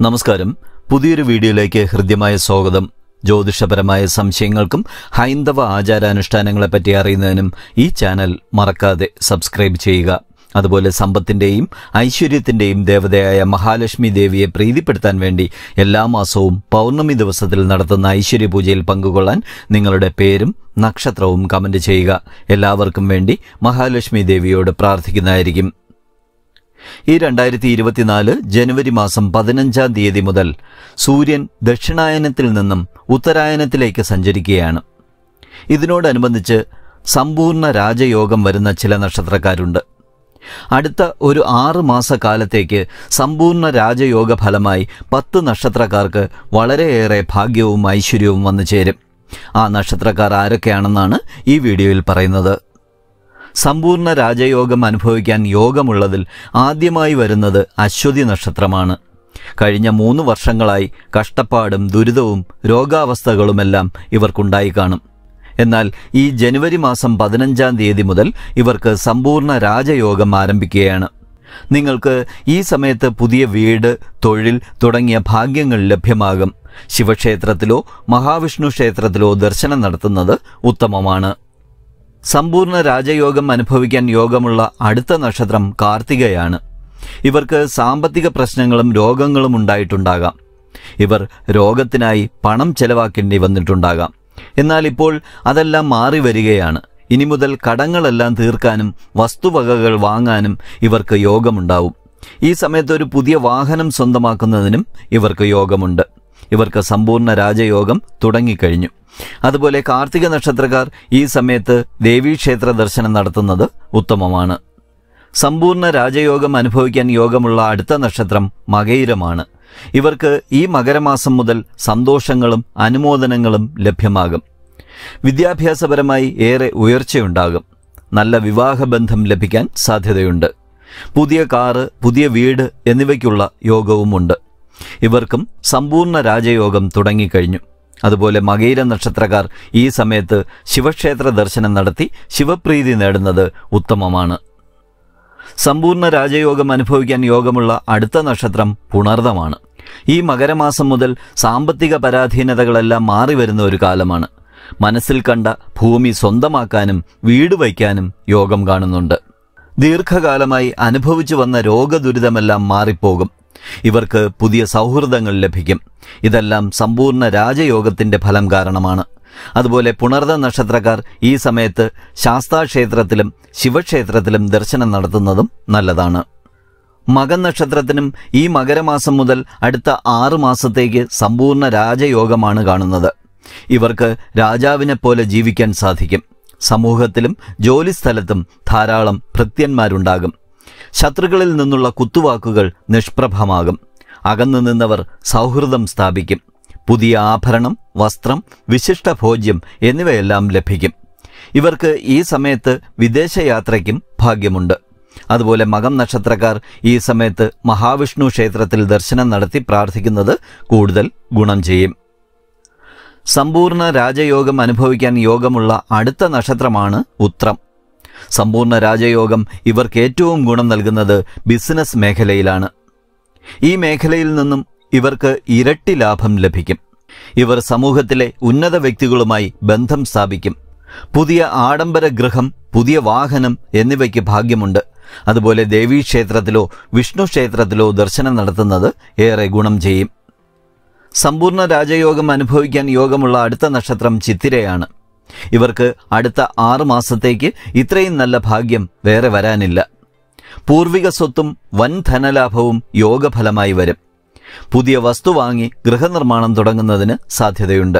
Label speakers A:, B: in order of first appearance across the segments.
A: നമസ്കാരം. പുതിയൊരു വീഡിയോയിലേക്ക് ഹൃദ്യമായ സ്വാഗതം. ജ്യോതിഷപരമായ സംശയങ്ങൾക്കും ഹൈന്ദവ ആചാരാനുഷ്ഠാനങ്ങളെപ്പറ്റി അറിയുന്നതിനും ഈ ചാനൽ മറക്കാതെ സബ്സ്ക്രൈബ് ചെയ്യുക. അതുപോലെ സമ്പത്തിന്റെയും ഐശ്വര്യത്തിന്റെയും ദേവതയായ മഹാലക്ഷ്മി ദേവിയെ പ്രീതിപ്പെടുത്താൻ വേണ്ടി എല്ലാ മാസവും പൗർണമി ദിവസത്തിൽ നടത്തുന്ന ഐശ്വര്യ പൂജയിൽ പങ്കുകൊള്ളാൻ നിങ്ങളുടെ പേരും നക്ഷത്രവും കമന്റ് ചെയ്യുക. എല്ലാവർക്കും വേണ്ടി മഹാലക്ഷ്മി ദേവിയോട് പ്രാർത്ഥിക്കുന്നതായിരിക്കും. ഈ രണ്ടായിരത്തി ഇരുപത്തിനാല് ജനുവരി മാസം പതിനഞ്ചാം തീയതി മുതൽ സൂര്യൻ ദക്ഷിണായനത്തിൽ നിന്നും ഉത്തരായനത്തിലേക്ക് സഞ്ചരിക്കുകയാണ്. ഇതിനോടനുബന്ധിച്ച് സമ്പൂർണ രാജയോഗം വരുന്ന ചില നക്ഷത്രക്കാരുണ്ട്. അടുത്ത ഒരു ആറ് മാസക്കാലത്തേക്ക് സമ്പൂർണ രാജയോഗ ഫലമായി പത്ത് നക്ഷത്രക്കാർക്ക് വളരെയേറെ ഭാഗ്യവും ഐശ്വര്യവും വന്നു ചേരും. ആ നക്ഷത്രക്കാർ ആരൊക്കെയാണെന്നാണ് ഈ വീഡിയോയിൽ പറയുന്നത്. സമ്പൂർണ രാജയോഗം അനുഭവിക്കാൻ യോഗമുള്ളതിൽ ആദ്യമായി വരുന്നത് അശ്വതി നക്ഷത്രമാണ്. കഴിഞ്ഞ മൂന്ന് വർഷങ്ങളായി കഷ്ടപ്പാടും ദുരിതവും രോഗാവസ്ഥകളുമെല്ലാം ഇവർക്കുണ്ടായി കാണും. എന്നാൽ ഈ ജനുവരി മാസം പതിനഞ്ചാം തീയതി മുതൽ ഇവർക്ക് സമ്പൂർണ രാജയോഗം ആരംഭിക്കുകയാണ്. നിങ്ങൾക്ക് ഈ സമയത്ത് പുതിയ വീട് തൊഴിൽ തുടങ്ങിയ ഭാഗ്യങ്ങൾ ലഭ്യമാകും. ശിവക്ഷേത്രത്തിലോ മഹാവിഷ്ണു ക്ഷേത്രത്തിലോ ദർശനം നടത്തുന്നത് ഉത്തമമാണ്. സമ്പൂർണ രാജയോഗം അനുഭവിക്കാൻ യോഗമുള്ള അടുത്ത നക്ഷത്രം കാർത്തികയാണ്. ഇവർക്ക് സാമ്പത്തിക പ്രശ്നങ്ങളും രോഗങ്ങളും ഉണ്ടായിട്ടുണ്ടാകാം. ഇവർ രോഗത്തിനായി പണം ചെലവാക്കേണ്ടി വന്നിട്ടുണ്ടാകാം. എന്നാൽ ഇപ്പോൾ അതെല്ലാം മാറി വരികയാണ്. ഇനി മുതൽ കടങ്ങളെല്ലാം തീർക്കാനും വസ്തുവകകൾ വാങ്ങാനും ഇവർക്ക് യോഗമുണ്ടാവും. ഈ സമയത്ത് ഒരു പുതിയ വാഹനം സ്വന്തമാക്കുന്നതിനും ഇവർക്ക് യോഗമുണ്ട്. ഇവർക്ക് സമ്പൂർണ രാജയോഗം തുടങ്ങിക്കഴിഞ്ഞു. അതുപോലെ കാർത്തിക നക്ഷത്രക്കാർ ഈ സമയത്ത് ദേവീക്ഷേത്ര ദർശനം നടത്തുന്നത് ഉത്തമമാണ്. സമ്പൂർണ രാജയോഗം അനുഭവിക്കാൻ യോഗമുള്ള അടുത്ത നക്ഷത്രം മകയിരമാണ് ഇവർക്ക് ഈ മകരമാസം മുതൽ സന്തോഷങ്ങളും അനുമോദനങ്ങളും ലഭ്യമാകും. വിദ്യാഭ്യാസപരമായി ഏറെ ഉയർച്ചയുണ്ടാകും. നല്ല വിവാഹബന്ധം ലഭിക്കാൻ സാധ്യതയുണ്ട്. പുതിയ കാറ് പുതിയ വീട് എന്നിവയ്ക്കുള്ള യോഗവുമുണ്ട്. ഇവർക്കും സമ്പൂർണ രാജയോഗം തുടങ്ങിക്കഴിഞ്ഞു. അതുപോലെ മകയിര നക്ഷത്രക്കാർ ഈ സമയത്ത് ശിവക്ഷേത്ര ദർശനം നടത്തി ശിവപ്രീതി നേടുന്നത് ഉത്തമമാണ്. സമ്പൂർണ രാജയോഗം അനുഭവിക്കാൻ യോഗമുള്ള അടുത്ത നക്ഷത്രം പുണർദമാണ്. ഈ മകരമാസം മുതൽ സാമ്പത്തിക പരാധീനതകളെല്ലാം മാറി വരുന്ന ഒരു കാലമാണ്. മനസ്സിൽ കണ്ട ഭൂമി സ്വന്തമാക്കാനും വീട് വയ്ക്കാനും യോഗം കാണുന്നുണ്ട്. ദീർഘകാലമായി അനുഭവിച്ചു വന്ന രോഗദുരിതമെല്ലാം മാറിപ്പോകും. ഇവർക്ക് പുതിയ സൗഹൃദങ്ങൾ ലഭിക്കും. ഇതെല്ലാം സമ്പൂർണ രാജയോഗത്തിന്റെ ഫലം കാരണമാണ്. അതുപോലെ പുണർദ നക്ഷത്രക്കാർ ഈ സമയത്ത് ശാസ്താക്ഷേത്രത്തിലും ശിവക്ഷേത്രത്തിലും ദർശനം നടത്തുന്നതും നല്ലതാണ്. മകനക്ഷത്രത്തിനും ഈ മകരമാസം മുതൽ അടുത്ത ആറ് മാസത്തേക്ക് സമ്പൂർണ രാജയോഗമാണ് കാണുന്നത്. ഇവർക്ക് രാജാവിനെ പോലെ ജീവിക്കാൻ സാധിക്കും. സമൂഹത്തിലും ജോലിസ്ഥലത്തും ധാരാളം ഭൃത്യന്മാരുണ്ടാകും. ശത്രുക്കളിൽ നിന്നുള്ള കുത്തുവാക്കുകൾ നിഷ്പ്രഭമാകും. അകന്നു നിന്നവർ സൗഹൃദം സ്ഥാപിക്കും. പുതിയ ആഭരണം വസ്ത്രം വിശിഷ്ട ഭോജ്യം എന്നിവയെല്ലാം ലഭിക്കും. ഇവർക്ക് ഈ സമയത്ത് വിദേശയാത്രയ്ക്കും ഭാഗ്യമുണ്ട്. അതുപോലെ മകം നക്ഷത്രക്കാർ ഈ സമയത്ത് മഹാവിഷ്ണു ക്ഷേത്രത്തിൽ ദർശനം നടത്തി പ്രാർത്ഥിക്കുന്നത് കൂടുതൽ ഗുണം ചെയ്യും. സമ്പൂർണ രാജയോഗം അനുഭവിക്കാൻ യോഗമുള്ള അടുത്ത നക്ഷത്രമാണ് ഉത്രം. സമ്പൂർണ രാജയോഗം ഇവർക്ക് ഏറ്റവും ഗുണം നൽകുന്നത് ബിസിനസ് മേഖലയിലാണ്. ഈ മേഖലയിൽ നിന്നും ഇവർക്ക് ഇരട്ടി ലാഭം ലഭിക്കും. ഇവർ സമൂഹത്തിലെ ഉന്നത വ്യക്തികളുമായി ബന്ധം സ്ഥാപിക്കും. പുതിയ ആഡംബര ഗൃഹം പുതിയ വാഹനം എന്നിവയ്ക്ക് ഭാഗ്യമുണ്ട്. അതുപോലെ ദേവീക്ഷേത്രത്തിലോ വിഷ്ണു ക്ഷേത്രത്തിലോ ദർശനം നടത്തുന്നത് ഏറെ ഗുണം ചെയ്യും. സമ്പൂർണ രാജയോഗം അനുഭവിക്കാൻ യോഗമുള്ള അടുത്ത നക്ഷത്രം ചിത്തിരയാണ്. ഇവർക്ക് അടുത്ത ആറ് മാസത്തേക്ക് ഇത്രയും നല്ല ഭാഗ്യം വേറെ വരാനില്ല. പൂർവിക സ്വത്തും വൻ ധനലാഭവും യോഗഫലമായി വരും. പുതിയ വസ്തു വാങ്ങി ഗൃഹനിർമ്മാണം തുടങ്ങുന്നതിന് സാധ്യതയുണ്ട്.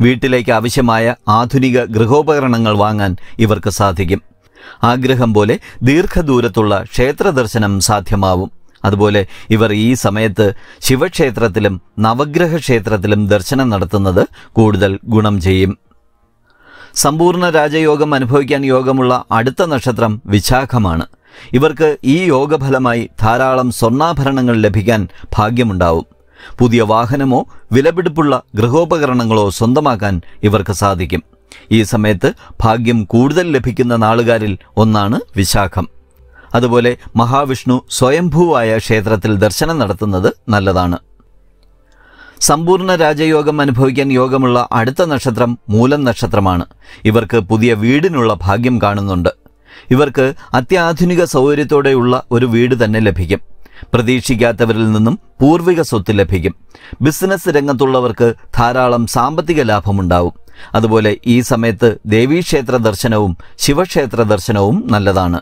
A: വീട്ടിലേക്ക് ആവശ്യമായ ആധുനിക ഗൃഹോപകരണങ്ങൾ വാങ്ങാൻ ഇവർക്ക് സാധിക്കും. ആഗ്രഹം പോലെ ദീർഘദൂരത്തുള്ള ക്ഷേത്ര ദർശനം സാധ്യമാവും. അതുപോലെ ഇവർ ഈ സമയത്ത് ശിവക്ഷേത്രത്തിലും നവഗ്രഹ ക്ഷേത്രത്തിലും ദർശനം നടത്തുന്നത് കൂടുതൽ ഗുണം ചെയ്യും. സമ്പൂർണ രാജയോഗം അനുഭവിക്കാൻ യോഗമുള്ള അടുത്ത നക്ഷത്രം വിശാഖമാണ്. ഇവർക്ക് ഈ യോഗഫലമായി ധാരാളം സ്വർണാഭരണങ്ങൾ ലഭിക്കാൻ ഭാഗ്യമുണ്ടാവും. പുതിയ വാഹനമോ വിലപിടിപ്പുള്ള ഗൃഹോപകരണങ്ങളോ സ്വന്തമാക്കാൻ ഇവർക്ക് സാധിക്കും. ഈ സമയത്ത് ഭാഗ്യം കൂടുതൽ ലഭിക്കുന്ന നാളുകാരിൽ ഒന്നാണ് വിശാഖം. അതുപോലെ മഹാവിഷ്ണു സ്വയംഭൂവായ ക്ഷേത്രത്തിൽ ദർശനം നടത്തുന്നത് നല്ലതാണ്. സമ്പൂർണ രാജയോഗം അനുഭവിക്കാൻ യോഗമുള്ള അടുത്ത നക്ഷത്രം മൂലം നക്ഷത്രമാണ്. ഇവർക്ക് പുതിയ വീടിനുള്ള ഭാഗ്യം കാണുന്നുണ്ട്. ഇവർക്ക് അത്യാധുനിക സൗകര്യത്തോടെയുള്ള ഒരു വീട് തന്നെ ലഭിക്കും. പ്രതീക്ഷിക്കാത്തവരിൽ നിന്നും പൂർവിക സ്വത്ത് ലഭിക്കും. ബിസിനസ് രംഗത്തുള്ളവർക്ക് ധാരാളം സാമ്പത്തിക ലാഭമുണ്ടാവും. അതുപോലെ ഈ സമയത്ത് ദേവീക്ഷേത്ര ദർശനവും ശിവക്ഷേത്ര ദർശനവും നല്ലതാണ്.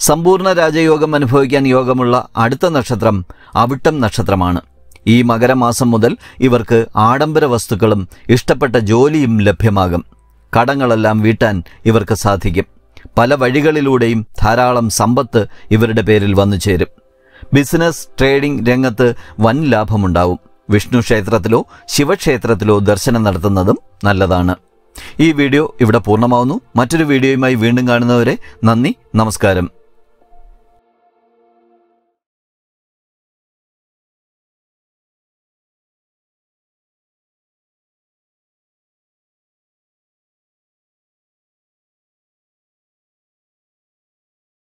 A: സമ്പൂർണ രാജയോഗം അനുഭവിക്കാൻ യോഗമുള്ള അടുത്ത നക്ഷത്രം അവിട്ടം നക്ഷത്രമാണ്. ഈ മകരമാസം മുതൽ ഇവർക്ക് ആഡംബര വസ്തുക്കളും ഇഷ്ടപ്പെട്ട ജോലിയും ലഭ്യമാകും. കടങ്ങളെല്ലാം വീട്ടാൻ ഇവർക്ക് സാധിക്കും. പല വഴികളിലൂടെയും ധാരാളം സമ്പത്ത് ഇവരുടെ പേരിൽ വന്നു ചേരും. ബിസിനസ് ട്രേഡിംഗ് രംഗത്ത് വൻ ലാഭമുണ്ടാവും. വിഷ്ണു ക്ഷേത്രത്തിലോ ശിവക്ഷേത്രത്തിലോ ദർശനം നടത്തുന്നതും നല്ലതാണ്. ഈ വീഡിയോ ഇവിടെ പൂർണമാവുന്നു. മറ്റൊരു വീഡിയോയുമായി വീണ്ടും കാണുന്നവരെ നന്ദി നമസ്കാരം.